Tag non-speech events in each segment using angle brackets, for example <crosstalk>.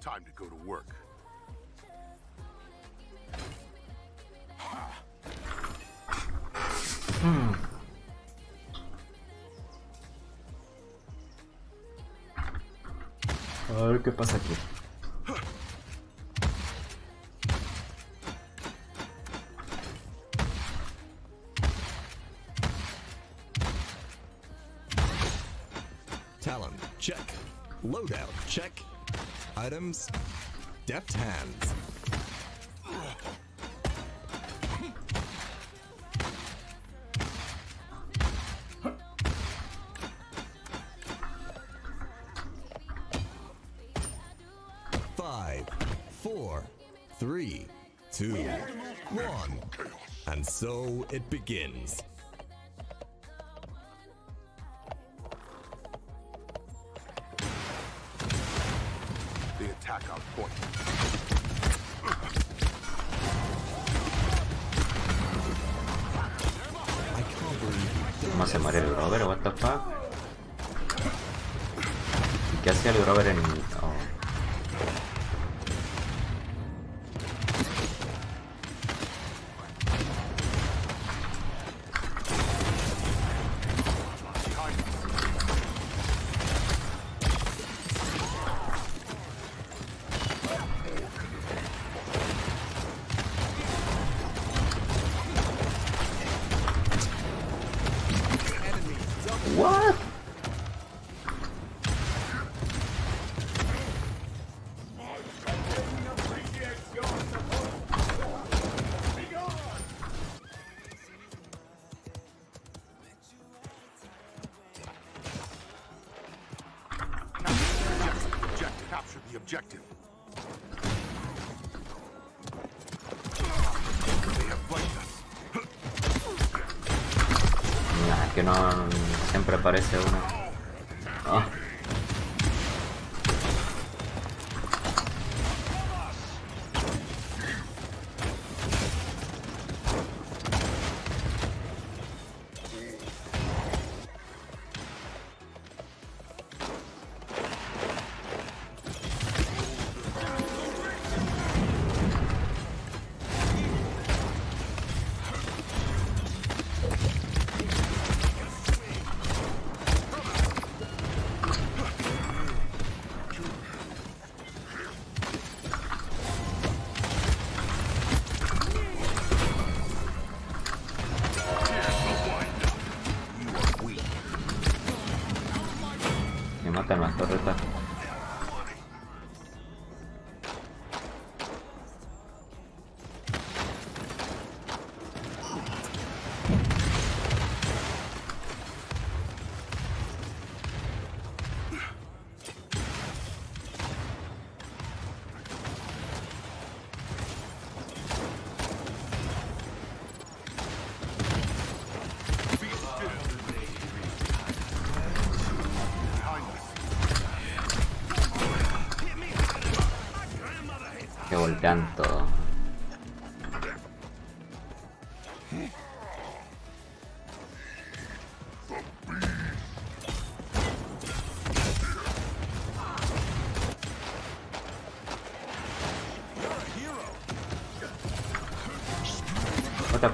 Time to go to work. Hmm. A ver qué pasa aquí. Talent, check. Loadout, check. Items, deft hands. Five, four, three, two, one. And so it begins. On point. ¿Cómo se muere el Grover? What the fuck? ¿Y qué hacía el Grover en... objective. Es que no... Siempre aparece uno. Me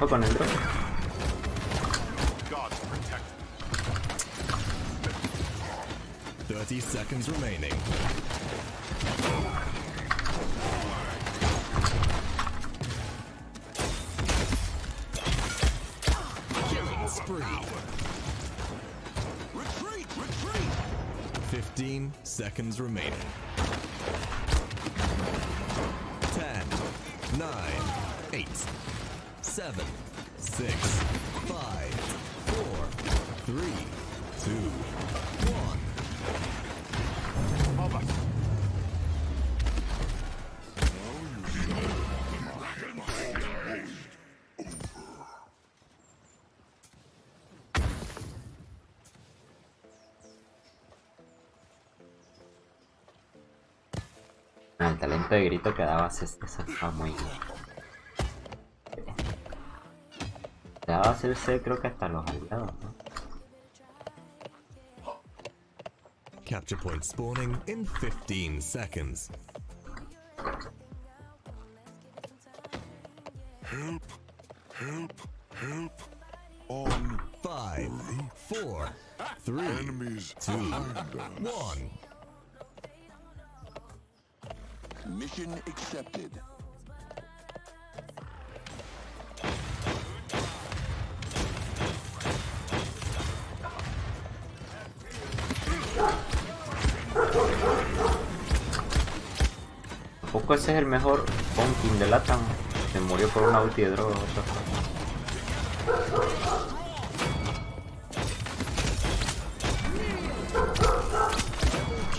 con el drone? Gods protect. 30 seconds remaining. 15 seconds remaining. 10, 9, 8, 7, 6, 5, 4, 3, 2, 1. Con el talento de grito que dabas, eso estaba muy bien. Te daba hacerse, creo que hasta los aliados, ¿no? Capture point spawning in 15 seconds. Help! Help! Help! On 5, 4, 3, 2, 1. Mission accepted. Tampoco ese es el mejor pumpkin de Latam. Se murió por una ulti de droga.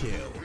Kill.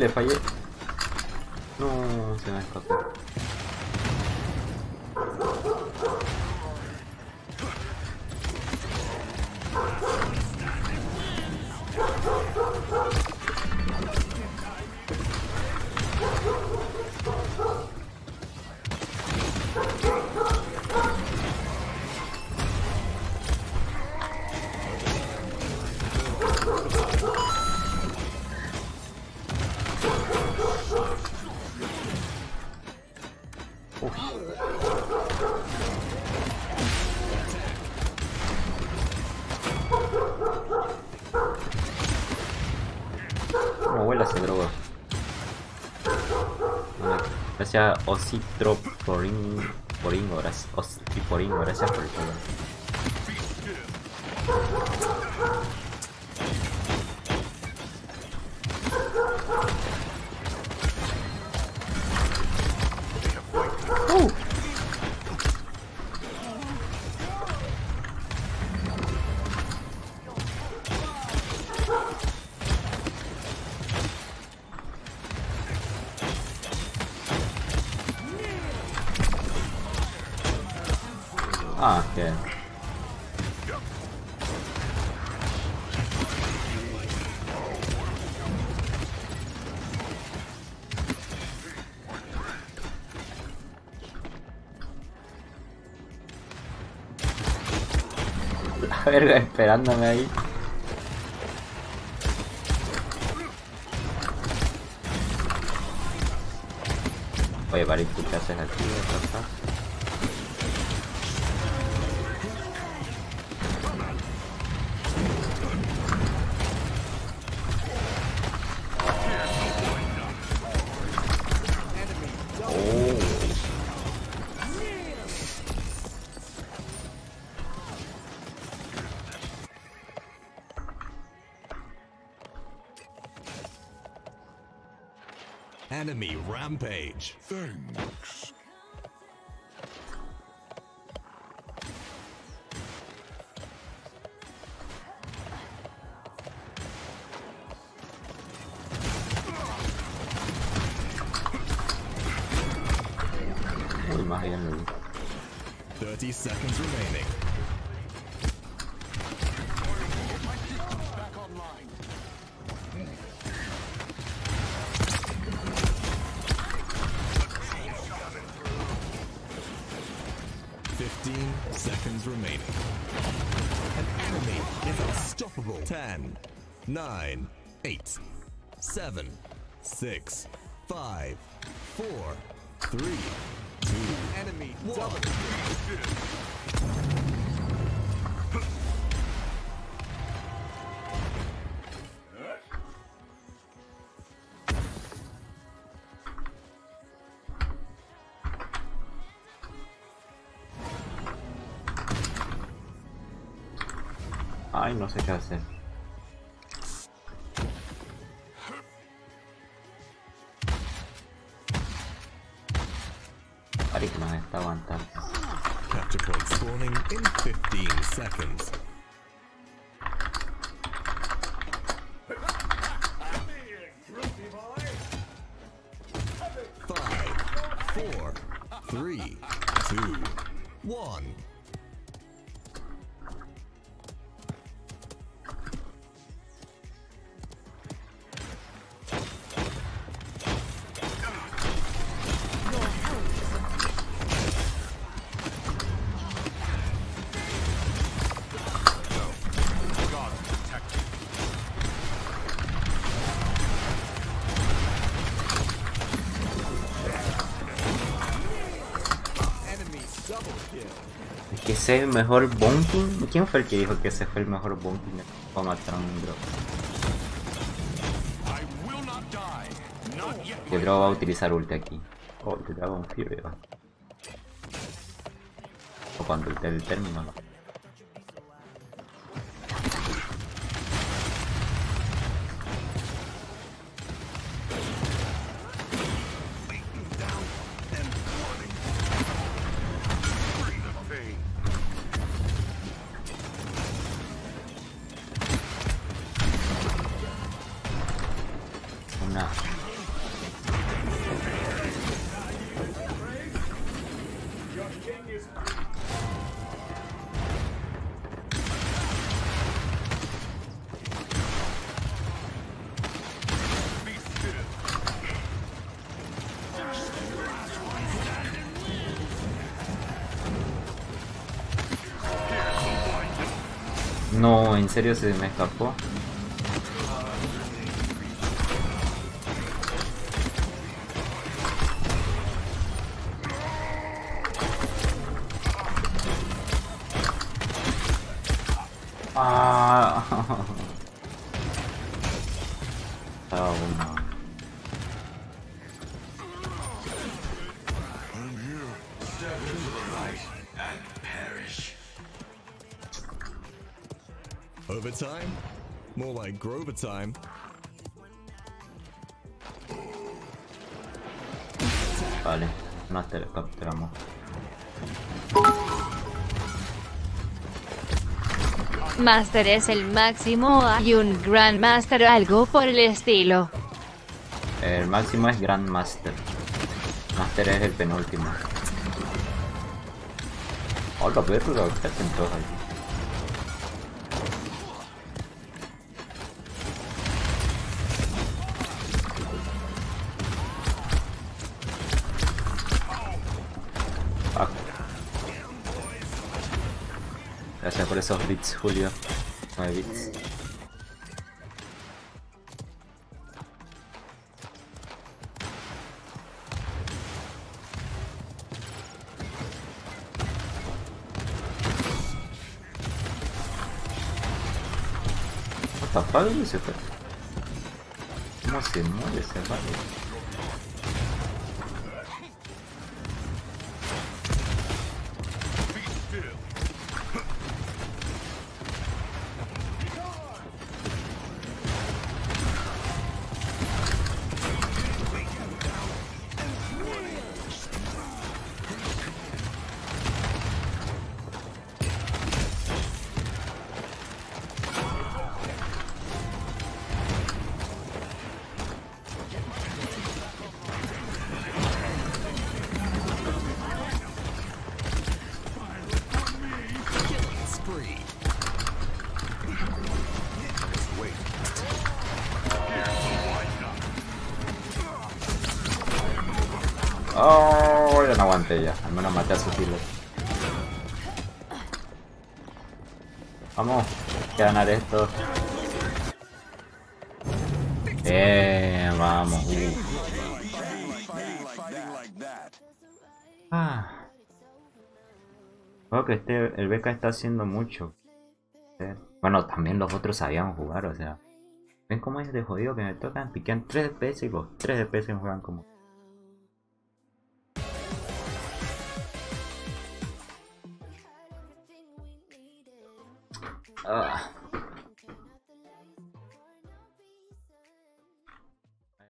Le fallé. ¿Cómo huele ese droga? Gracias Ositroporin Poringo, gracias Ositroporingo, gracias por el. <laughs> verga esperándome ahí. Oye, ¿tú qué haces aquí? What enemy rampage. Thanks. Thirty seconds remaining. unstoppable. 10, 9, 8, 7, 6, 5, 4, 3, 2, enemy, 1. Double. Ay, no sé qué hacer. Nos está aguantando. Point spawning in 15 seconds. Five, four, three, two, one. Que ese es el mejor bunking. ¿Quién fue el que dijo que ese fue el mejor bunking para matar a un drop? Que drop va a utilizar ulti aquí. Oh, el Dragon Fury va. O cuando ulte el término. No, en serio se me escapó. Ah. <laughs> Estaba bueno. Overtime? More like Grover time. Vale, nos capturamos. Master es el máximo hay un Grandmaster o algo por el estilo. El máximo es Grandmaster. Master es el penúltimo. Hola, perro, ¿qué hacen todos aquí? Gracias por esos bits, Julio. 9 bits. What the fuck is it? ¿Cómo se mueve ese valle? No aguanté ya. Al menos maté a su healer. Vamos, hay que ganar esto. Eh, vamos. uh. Ah. Creo que este, el Beca está haciendo mucho. Bueno, también los otros sabían jugar, o sea. ¿Ven cómo es de jodido que me tocan? Piquean 3 DPS y los 3 DPS juegan como. Ah.